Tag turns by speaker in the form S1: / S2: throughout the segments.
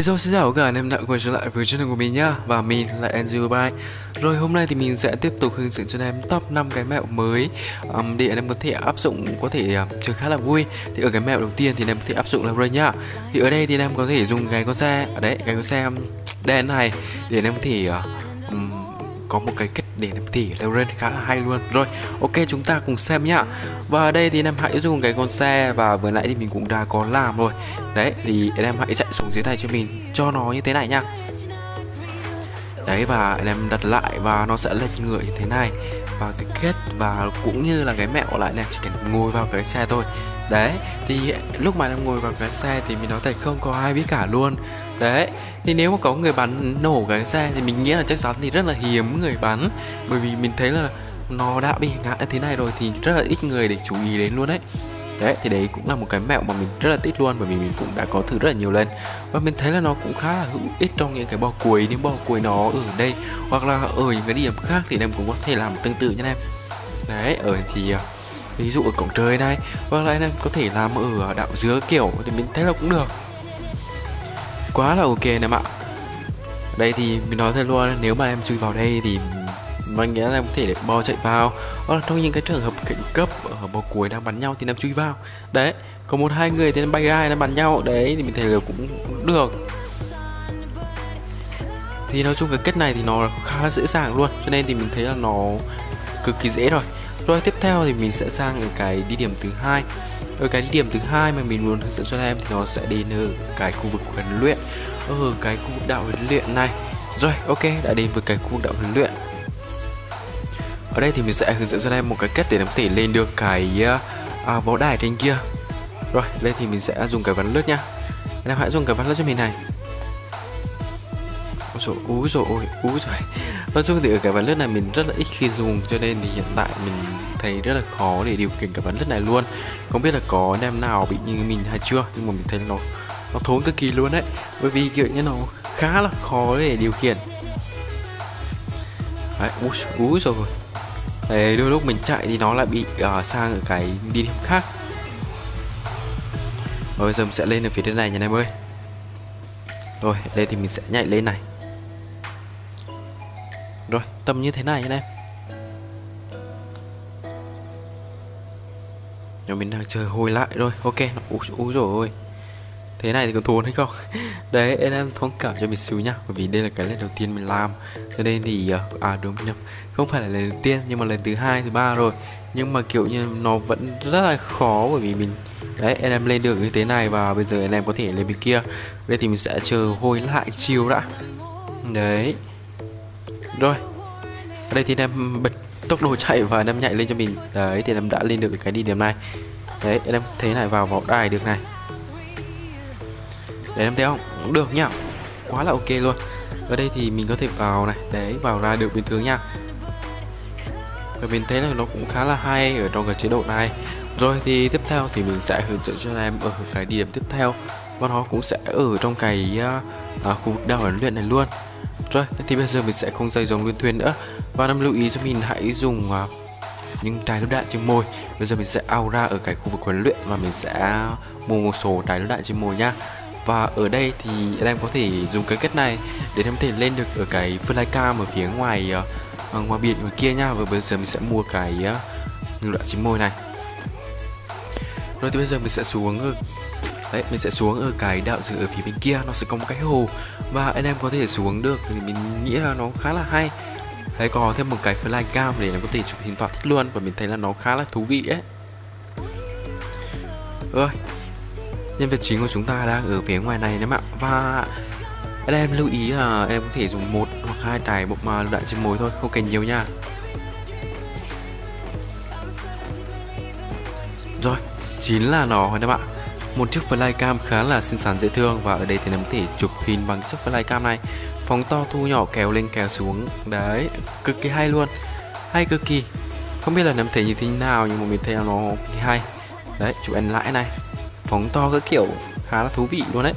S1: Hello xin chào các anh em đã quay trở lại với channel của mình nhá. Và mình là Andrew Bye Rồi hôm nay thì mình sẽ tiếp tục hướng dẫn cho anh em top 5 cái mẹo mới um, Để anh em có thể áp dụng, có thể um, chơi khá là vui. Thì ở cái mẹo đầu tiên thì anh em có thể áp dụng là Ray nhá. Thì ở đây thì anh em có thể dùng cái con xe, ở đấy, cái con xe um, đen này Để anh em có thể uh, có một cái cách để em tỉ leo lên khá là hay luôn. Rồi, ok, chúng ta cùng xem nhá. Và ở đây thì em hãy dùng cái con xe và vừa nãy thì mình cũng đã có làm rồi. Đấy, thì em hãy chạy xuống dưới này cho mình, cho nó như thế này nhá. Đấy, và em đặt lại và nó sẽ lệch ngựa như thế này và cái kết và cũng như là cái mẹo lại anh em chỉ cần ngồi vào cái xe thôi. Đấy, thì lúc mà em ngồi vào cái xe thì mình nói thật không có ai biết cả luôn. Đấy, thì nếu mà có người bắn nổ cái xe thì mình nghĩ là chắc chắn thì rất là hiếm người bắn. Bởi vì mình thấy là nó đã bị ngã thế này rồi thì rất là ít người để chú ý đến luôn đấy đấy, thì đấy cũng là một cái mẹo mà mình rất là thích luôn, bởi vì mình cũng đã có thử rất là nhiều lần. Và mình thấy là nó cũng khá là hữu ích trong những cái bò cuối nếu bò cuối nó ở đây, hoặc là ở những cái điểm khác thì em cũng có thể làm tương tự nha em. Đấy, ở thì à, ví dụ ở cổng trời này, hoặc là anh em có thể làm ở đạo dứa kiểu thì mình thấy là cũng được. Quá là ok em ạ. Đây thì mình nói thật luôn, nếu mà em chui vào đây thì và nghĩa là em có thể để bo chạy vào. Hoặc là trong những cái trường hợp khẩn cấp ở bầu cuối đang bắn nhau thì em chui vào. Đấy, có một hai người thì em bay ra nó bắn nhau. Đấy, thì mình thấy là cũng được. Thì nói chung cái kết này thì nó khá là dễ dàng luôn, cho nên thì mình thấy là nó cực kỳ dễ rồi. Rồi, tiếp theo thì mình sẽ sang ở cái đi điểm thứ hai. Ở cái đi điểm thứ hai mà mình muốn hướng dẫn cho em thì nó sẽ đến ở cái khu vực huấn luyện. Ở cái khu vực đạo huấn luyện này. Rồi, ok, đã đến với cái khu vực đạo huấn luyện ở đây thì mình sẽ hướng dẫn cho em một cái cách để em có thể lên được cái à, võ đài trên kia. Rồi đây thì mình sẽ dùng cái ván lướt nha. Anh em hãy dùng cái ván lướt cho mình này. Ôi rồi, úi rồi, ôi, úi rồi Nói chung thì ở cái ván lướt này mình rất là ít khi dùng Cho nên thì hiện tại mình thấy rất là khó để điều khiển cái ván lướt này luôn. Không biết là có anh em nào bị như mình hay chưa Nhưng mà mình thấy nó nó thốn cực kỳ luôn đấy. Bởi vì kiểu như nó khá là khó để điều khiển. Đấy, úi, úi rồi Đấy, đôi lúc mình chạy thì nó lại bị uh, sang ở cái đi điểm khác. Rồi bây giờ mình sẽ lên ở phía trên này nha em ơi. Rồi, đây thì mình sẽ nhảy lên này. Rồi, tầm như thế này anh em. Rồi mình đang chơi hồi lại rồi Ok, nó úi, úi rồi. Thế này thì có thốn hay không? Đấy, anh em thông cảm cho mình xíu nhá Bởi vì đây là cái lần đầu tiên mình làm. Cho nên thì, ờ, à đúng nhầm. Không phải là lần đầu tiên, nhưng mà lần thứ hai thứ ba rồi. Nhưng mà kiểu như nó vẫn rất là khó Bởi vì mình Đấy, anh em lên được như thế này Và bây giờ anh em có thể lên bên kia. Đây thì mình sẽ chờ hồi lại chiều đã. Đấy. Rồi. Ở đây thì em bật tốc độ chạy và em nhảy lên cho mình. Đấy thì em đã lên được cái địa điểm này. Đấy em thế này vào vào đài được này để em thấy không? Cũng được nhá. Quá là ok luôn. Ở đây thì mình có thể vào này. Đấy vào ra được bình thường nha. Và mình thấy là nó cũng khá là hay ở trong cái chế độ này. Rồi thì tiếp theo thì mình sẽ hướng dẫn cho em ở cái điểm tiếp theo. Và nó cũng sẽ ở trong cái uh, khu vực đào huấn luyện này luôn. Rồi, thì bây giờ mình sẽ không dây dòng luyện thuyền nữa. Và năm lưu ý cho mình hãy dùng uh, những trái lựu đạn trên môi. Bây giờ mình sẽ ao ra ở cái khu vực huấn luyện Và mình sẽ mua một số trái lựu đạn trên môi nha và ở đây thì anh em có thể dùng cái kết này để em có thể lên được ở cái flycam ở phía ngoài uh, ngoài biển ngoài kia nha. Và bây giờ mình sẽ mua cái uh, loại chim môi này. Rồi thì bây giờ mình sẽ xuống đấy mình sẽ xuống ở cái đạo dự ở phía bên kia. Nó sẽ có một cái hồ. Và anh em có thể xuống được thì mình nghĩ là nó khá là hay. Đấy có thêm một cái flycam để em có thể chụp hình toàn thích luôn. Và mình thấy là nó khá là thú vị ấy. Rồi nhân vật chính của chúng ta đang ở phía ngoài này đấy ạ. Và anh em lưu ý là em có thể dùng một hoặc hai trái bộ mà đạn trên mối thôi, không cần nhiều nha. Rồi, chính là nó rồi đấy bạn một chiếc flycam khá là xinh xắn, dễ thương và ở đây thì em có thể chụp hình bằng chiếc flycam này. Phóng to, thu nhỏ, kéo lên, kéo xuống. Đấy, cực kỳ hay luôn. Hay cực kỳ. Không biết là em thấy như thế nào nhưng mà mình thấy nó cực kỳ hay. Đấy, chụp ảnh lại này phóng to cái kiểu, khá là thú vị luôn đấy.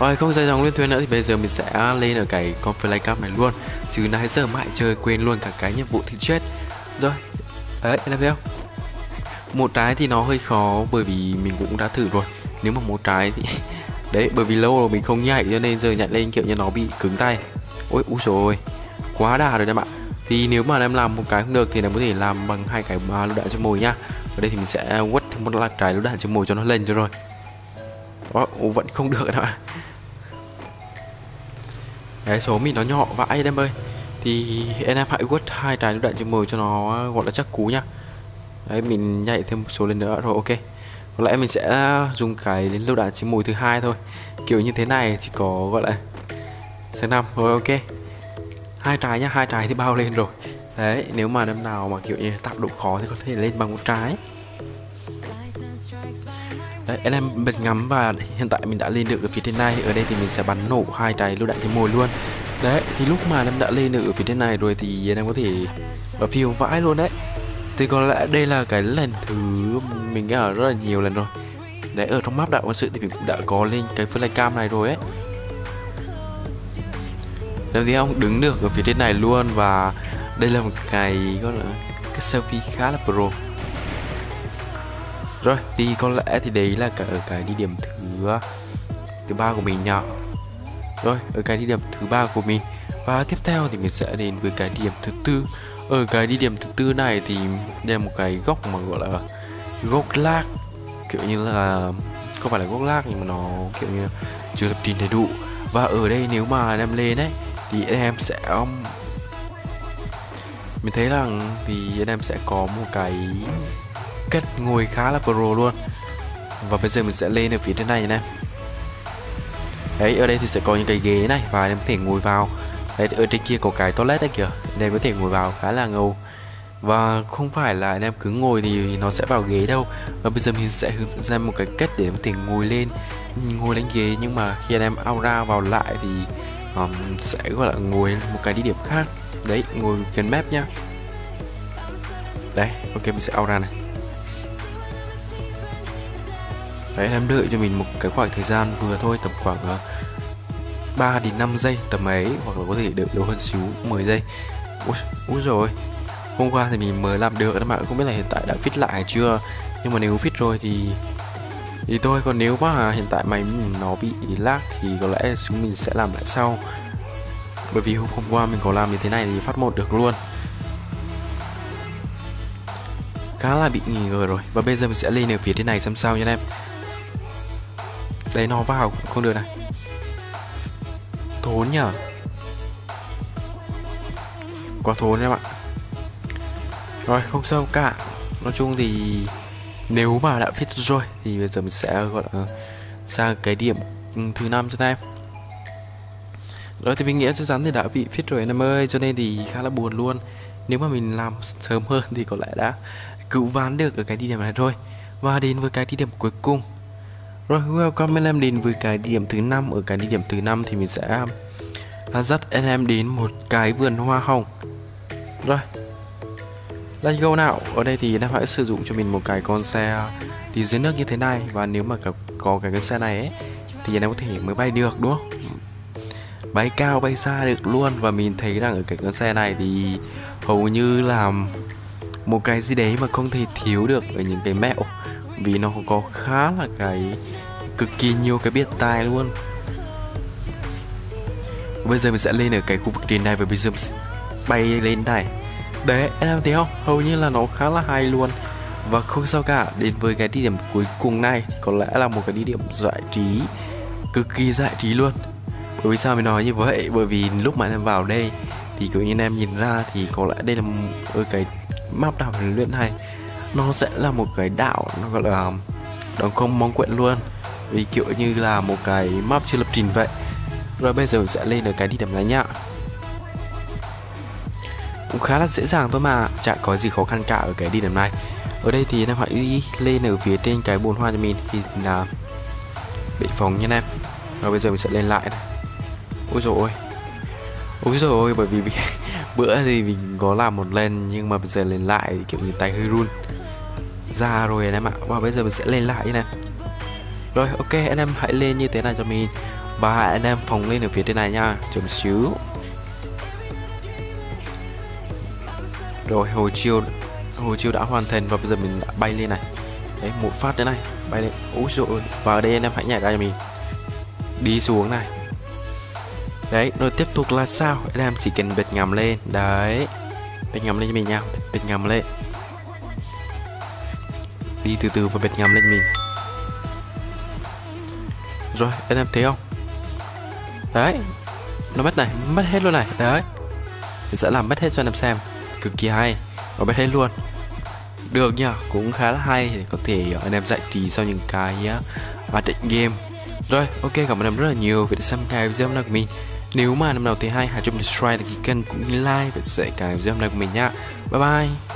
S1: Rồi, không dài dòng liên thuyền nữa thì bây giờ mình sẽ lên ở cái con flycam này luôn. Chứ nãy giờ mãi chơi quên luôn cả cái nhiệm vụ thì chết. Rồi, đấy làm em thấy không? Một trái thì nó hơi khó bởi vì mình cũng đã thử rồi. Nếu mà một trái thì đấy, bởi vì lâu rồi mình không nhảy cho nên giờ nhảy lên kiểu như nó bị cứng tay. Ôi, úi rồi ôi, quá đà rồi em ạ. Thì nếu mà em làm một cái không được thì em có thể làm bằng hai cái lựu đạn cho mồi nhá ở đây thì mình sẽ quất thêm một loạt trái lựu đạn trên mồi cho nó lên cho rồi. Đó, vẫn không được các bạn đấy số mình nó nhỏ vãi em ơi. Thì anh em hãy quất hai trái lựu đạn trên mồi cho nó gọi là chắc cú nhá. Đấy mình nhảy thêm một số lên nữa rồi ok. Có lẽ mình sẽ dùng cái đến lựu đạn trên mồi thứ hai thôi. Kiểu như thế này chỉ có gọi là sáng năm. Rồi ok. Hai trái nhá hai trái thì bao lên rồi. Đấy nếu mà năm nào mà kiểu như tạo độ khó thì có thể lên bằng một trái đấy anh em bật ngắm và hiện tại mình đã lên được ở phía trên này. Ở đây thì mình sẽ bắn nổ hai trái lựu đạn trên mồi luôn. Đấy, thì lúc mà em đã lên được ở phía trên này rồi thì anh em có thể là phiêu vãi luôn đấy. Thì có lẽ đây là cái lần thứ mình ở rất là nhiều lần rồi. Đấy, ở trong map đạo quân sự thì mình cũng đã có lên cái flycam này rồi ấy. Làm gì ông đứng được ở phía trên này luôn và đây là một cái, gọi là, cái selfie khá là pro rồi, thì có lẽ thì đấy là cả ở cái đi điểm thứ thứ ba của mình nhỉ? Rồi, ở cái đi điểm thứ ba của mình. Và tiếp theo thì mình sẽ đến với cái địa điểm thứ tư. Ở cái đi điểm thứ tư này thì đây là một cái góc mà gọi là gốc lác. Kiểu như là, không phải là gốc lác nhưng mà nó kiểu như chưa lập trình đầy đủ. Và ở đây nếu mà em lên ấy, thì em sẽ, mình thấy rằng thì em sẽ có một cái cất ngồi khá là pro luôn. Và bây giờ mình sẽ lên ở phía trên này nha em đấy ở đây thì sẽ có những cái ghế này và em có thể ngồi vào. Đấy ở trên kia có cái toilet đấy kìa. Anh em có thể ngồi vào khá là ngầu. Và không phải là anh em cứ ngồi thì nó sẽ vào ghế đâu. Và bây giờ mình sẽ hướng dẫn em một cái cách để có thể ngồi lên ngồi lên ghế. Nhưng mà khi anh em out ra vào lại thì um, sẽ gọi là ngồi một cái địa điểm khác. Đấy ngồi gần map nhá. Đấy ok mình sẽ out ra này. Đấy em đợi cho mình một cái khoảng thời gian vừa thôi tầm khoảng ờ, 3 đến 5 giây tầm ấy hoặc là có thể đợi lâu hơn xíu 10 giây. Ui, ui rồi hôm qua thì mình mới làm được các bạn không biết là hiện tại đã fit lại hay chưa? Nhưng mà nếu fit rồi thì thì thôi còn nếu mà hiện tại máy nó bị lag thì có lẽ chúng mình sẽ làm lại sau. Bởi vì hôm qua mình có làm như thế này thì phát một được luôn. Khá là bị nghỉ ngờ rồi. Và bây giờ mình sẽ lên ở phía trên này xem sao nha em đấy nó vào, không được này. Thốn nhở. Quá thốn em ạ rồi, không sao cả. Nói chung thì nếu mà đã fit rồi thì bây giờ mình sẽ, gọi là sang cái điểm thứ năm cho em. Rồi, thì mình nghĩ chắc chắn thì đã bị fit rồi anh em ơi, cho nên thì khá là buồn luôn. Nếu mà mình làm sớm hơn thì có lẽ đã cứu ván được ở cái địa điểm này thôi và đến với cái địa điểm cuối cùng rồi welcome anh em đến với cái địa điểm thứ năm. Ở cái địa điểm thứ năm thì mình sẽ à, dắt anh em đến một cái vườn hoa hồng. Rồi Let's go nào Ở đây thì em hãy sử dụng cho mình một cái con xe đi dưới nước như thế này. Và nếu mà có cái con xe này ấy, Thì em có thể mới bay được, đúng không? Bay cao, bay xa được luôn. Và mình thấy rằng ở cái con xe này thì Hầu như là Một cái gì đấy mà không thể thiếu được Ở những cái mẹo. Vì nó có khá là cái Cực kỳ nhiều cái biệt tài luôn. Bây giờ mình sẽ lên ở cái khu vực trên này Và bây giờ bay lên này Đấy anh em thấy không? Hầu như là nó khá là hay luôn. Và không sao cả, Đến với cái địa điểm cuối cùng này Thì có lẽ là một cái địa điểm giải trí, Cực kỳ giải trí luôn. Bởi vì sao mình nói như vậy? Bởi vì lúc mà anh em vào đây, Thì kiểu như em nhìn ra Thì có lẽ đây là ở cái map đảo huấn luyện này. Nó sẽ là một cái đảo, Nó gọi là Đóng không mong quyện luôn. Vì kiểu như là một cái map chưa lập trình vậy. Rồi bây giờ mình sẽ lên ở cái đi điểm này nhá. Cũng khá là dễ dàng thôi mà chẳng có gì khó khăn cả ở cái đi điểm này. Ở đây thì em hãy lên ở phía trên cái bồn hoa cho mình thì là bị phòng nha em. Rồi bây giờ mình sẽ lên lại này. Ôi rồi ôi. Ôi rồi ôi, bởi vì bữa thì mình có làm một lên, nhưng mà bây giờ lên lại kiểu như tay hơi run. Ra rồi anh em ạ. Và bây giờ mình sẽ lên lại nè rồi ok anh em hãy lên như thế này cho mình. Và anh em phòng lên ở phía trên này nha chờ một xíu. Rồi hồi chiều hồi chiều đã hoàn thành và bây giờ mình đã bay lên này. Đấy một phát thế này bay lên. Úi rồi và ở đây anh em hãy nhảy ra cho mình. Đi xuống này. Đấy rồi tiếp tục là sao? Anh em chỉ cần bật ngầm lên. Đấy bật ngầm lên cho mình nha bật, bật ngầm lên. Đi từ từ và bật ngầm lên mình rồi anh em thấy không? Đấy nó mất này mất hết luôn này đấy. Mình sẽ làm mất hết cho anh em xem cực kỳ hay và mất hết luôn. Được nhá cũng khá là hay để có thể anh em giải trí sau những cái uh, trận game. Rồi ok cảm ơn em rất là nhiều vì đã xem cái video hôm nay của mình. Nếu mà năm nào thấy hay hãy cho mình subscribe đăng ký kênh cũng như like và sẽ cái video hôm nay của mình nhá. Bye bye.